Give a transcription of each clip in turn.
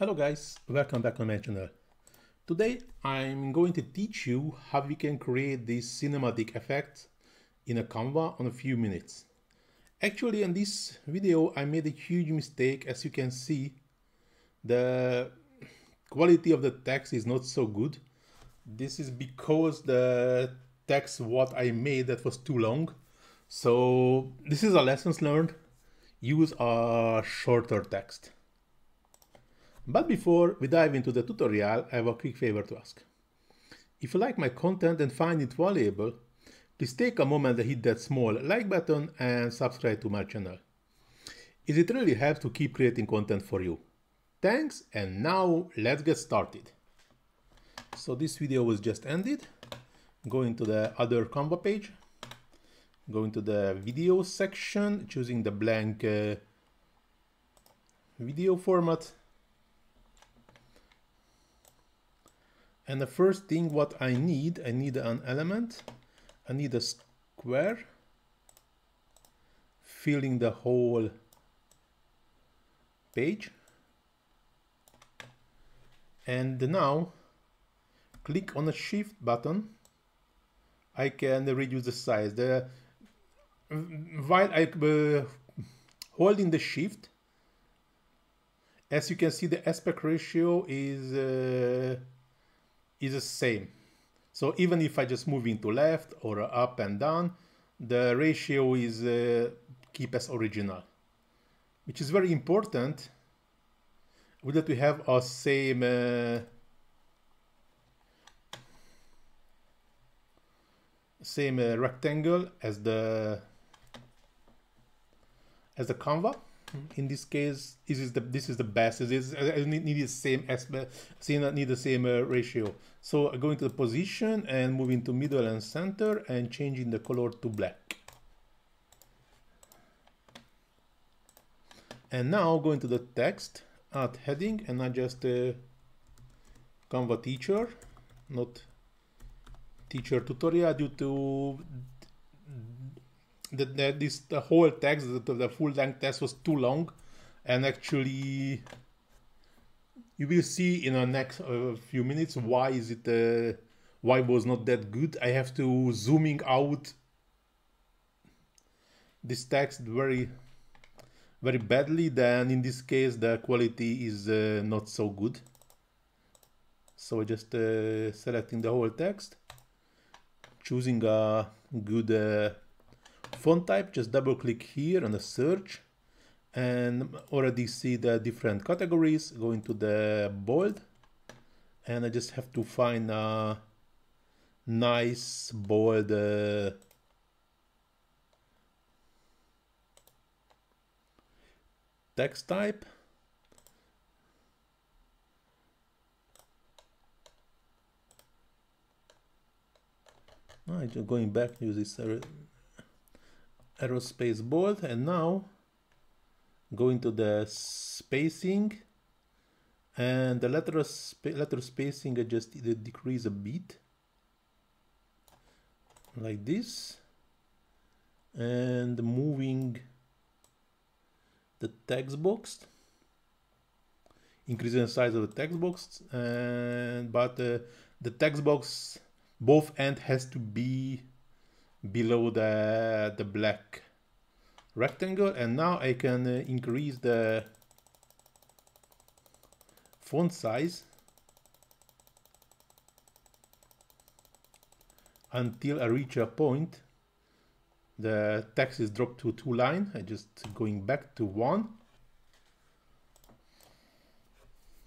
Hello guys, welcome back on my channel. Today I'm going to teach you how we can create this cinematic effect in a Canva on a few minutes. Actually in this video I made a huge mistake as you can see the quality of the text is not so good. This is because the text what I made that was too long. So this is a lessons learned. Use a shorter text. But before we dive into the tutorial, I have a quick favor to ask. If you like my content and find it valuable, please take a moment to hit that small like button and subscribe to my channel. It really helps to keep creating content for you. Thanks and now let's get started. So this video was just ended. Go into the other Canva page. Go into the video section, choosing the blank uh, video format And the first thing what I need, I need an element, I need a square filling the whole page. And now click on the shift button. I can reduce the size. The, while I uh, holding the shift, as you can see, the aspect ratio is uh, is the same. So even if I just move into left or up and down, the ratio is uh, keep as original, which is very important. That we have a same uh, same uh, rectangle as the as the Canva in this case this is the this is the best. It is need, need the same aspect need the same uh, ratio. So going to the position and moving to middle and center and changing the color to black. And now going to the text add heading and adjust the Canva teacher not teacher tutorial due to that, that this the whole text the, the full length text was too long. And actually you will see in the next uh, few minutes why is it uh, why was not that good. I have to zooming out this text very very badly. Then in this case the quality is uh, not so good. So just uh, selecting the whole text choosing a good uh, font type, just double click here on the search and already see the different categories, go into the bold and I just have to find a nice bold uh, text type. I'm just going back to this uh, aerospace bold and now go into the spacing. And the letter, sp letter spacing I just decrease a bit. Like this. And moving the text box. Increasing the size of the text box. And but uh, the text box both end has to be below the, the black rectangle and now I can uh, increase the font size until I reach a point. The text is dropped to two line. I just going back to one.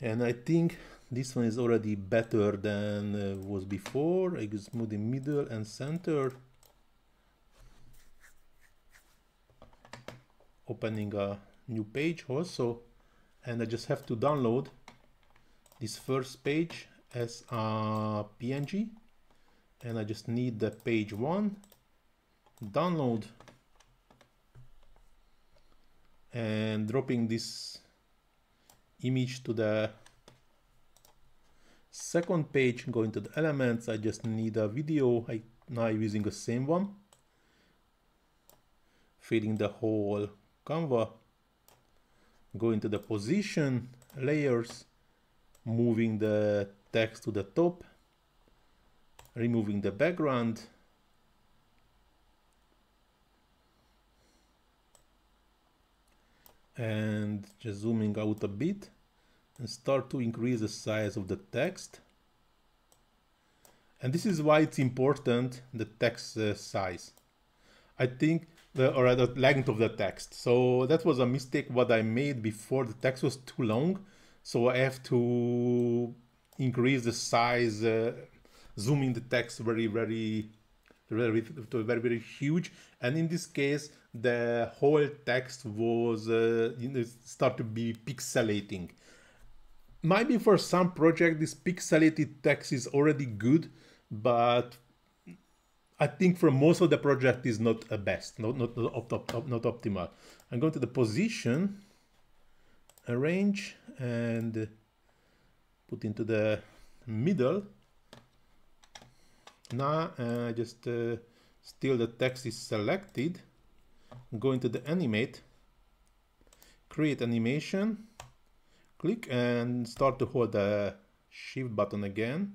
And I think this one is already better than uh, was before. I just move the middle and center opening a new page also and I just have to download this first page as a PNG and I just need the page one download and dropping this image to the second page going to the elements I just need a video. I now using the same one filling the whole Canva, go into the position, layers, moving the text to the top, removing the background, and just zooming out a bit and start to increase the size of the text. And this is why it's important, the text uh, size. I think, the, or the length of the text. So that was a mistake what I made before. The text was too long. So I have to increase the size, uh, zooming the text very, very, very, very, very huge. And in this case, the whole text was uh, start to be pixelating. Maybe for some project this pixelated text is already good, but I think for most of the project is not a best, not not not, not, not optimal. I'm going to the position, arrange, and put into the middle. Now uh, just uh, still the text is selected go into the animate, create animation, click and start to hold the shift button again.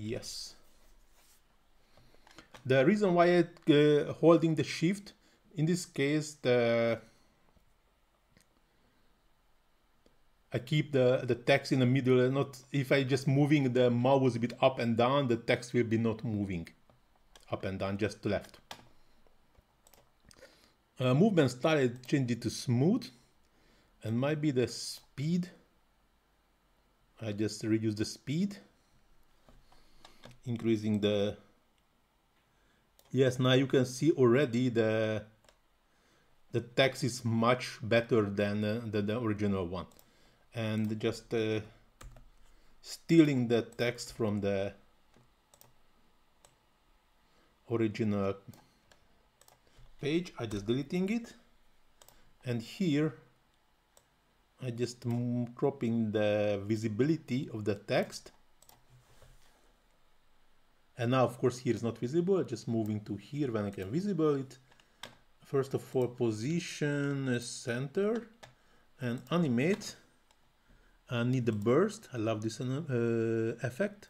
Yes. The reason why I uh, holding the shift, in this case, the I keep the, the text in the middle and not if I just moving the mouse a bit up and down the text will be not moving up and down just left. Uh, movement style I changed it to smooth and might be the speed I just reduce the speed increasing the yes now you can see already the the text is much better than, uh, the original one. And just uh, stealing the text from the original page I just deleting it. And here I just cropping the visibility of the text and now of course here is not visible just moving to here when I can visible it first of all position center and animate I need the burst. I love this uh, effect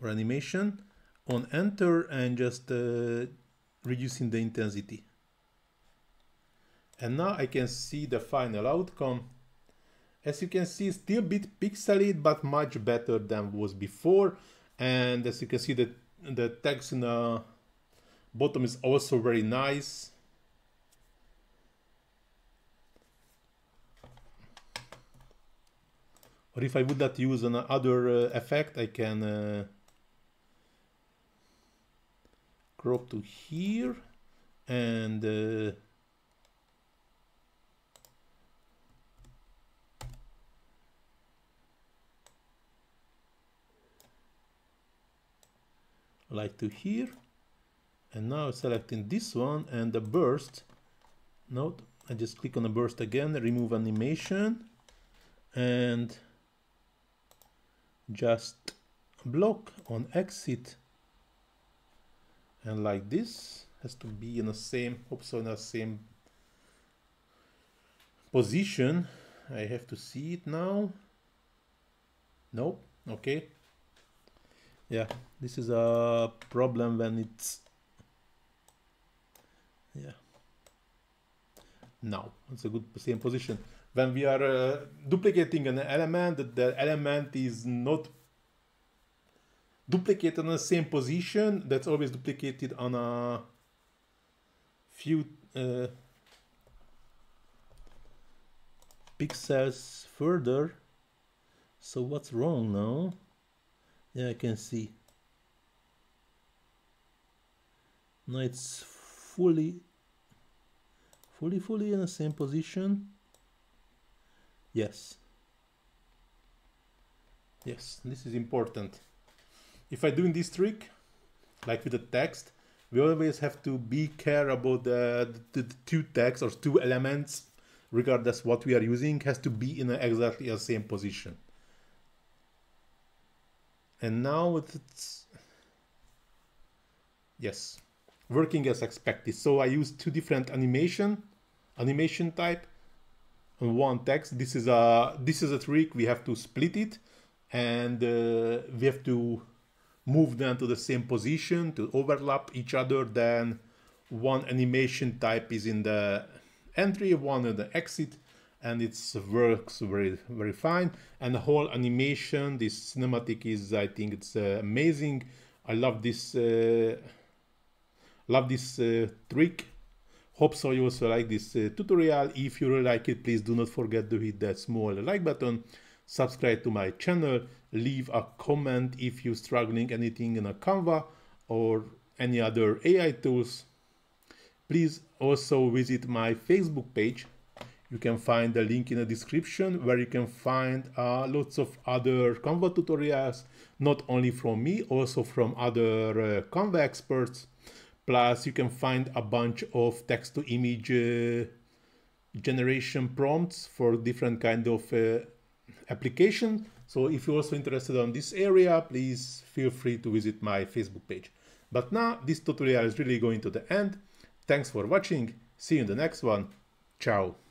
or animation on enter and just uh, reducing the intensity. And now I can see the final outcome. As you can see, still a bit pixelated, but much better than was before. And as you can see, the, the text in the bottom is also very nice. or if I would not use another uh, effect I can uh, crop to here and uh, to here and now selecting this one and the burst note. I just click on the burst again remove animation and just block on exit. And like this has to be in the same also in the same position. I have to see it now. Nope okay yeah this is a problem when it's yeah now it's a good same position when we are uh, duplicating an element, the element is not duplicated on the same position. That's always duplicated on a few uh, pixels further. So what's wrong now? Yeah, I can see. Now it's fully, fully, fully in the same position. Yes. Yes, this is important. If I doing this trick, like with the text, we always have to be care about the, the, the two text or two elements, regardless what we are using, has to be in exactly the same position. And now it's, yes, working as expected. So I use two different animation animation type and one text. This is a this is a trick. We have to split it, and uh, we have to move them to the same position to overlap each other. Then one animation type is in the entry, one in the exit, and it works very very fine. And the whole animation, this cinematic is I think it's uh, amazing. I love this uh, love this uh, trick Hope so you also like this uh, tutorial. If you really like it, please do not forget to hit that small like button, subscribe to my channel, leave a comment if you're struggling anything in a Canva or any other AI tools. Please also visit my Facebook page. You can find the link in the description where you can find uh, lots of other Canva tutorials, not only from me, also from other uh, Canva experts. Plus, you can find a bunch of text to image uh, generation prompts for different kind of uh, application. So if you're also interested on this area, please feel free to visit my Facebook page. But now this tutorial is really going to the end. Thanks for watching. See you in the next one. Ciao.